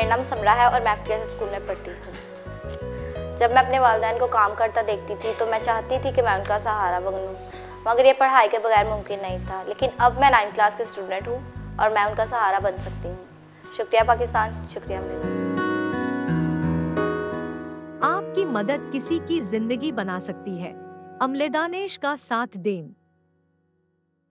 मेरा नाम समरा है और मैं एफ़ स्कूल में पढ़ती हूँ। जब मैं अपने वालदेन को काम करता देखती थी तो मैं चाहती थी कि मैं उनका सहारा बनूँ मगर ये पढ़ाई के बगैर मुमकिन नहीं था। लेकिन अब मैं नाइन्थ क्लास के स्टूडेंट हूँ और मैं उनका सहारा बन सकती हूँ। शुक्रिया पाकिस्तान, शुक्रिया मेरा। आपकी मदद किसी की ज़िंदगी बना सकती है। अमले दानिश का साथ दें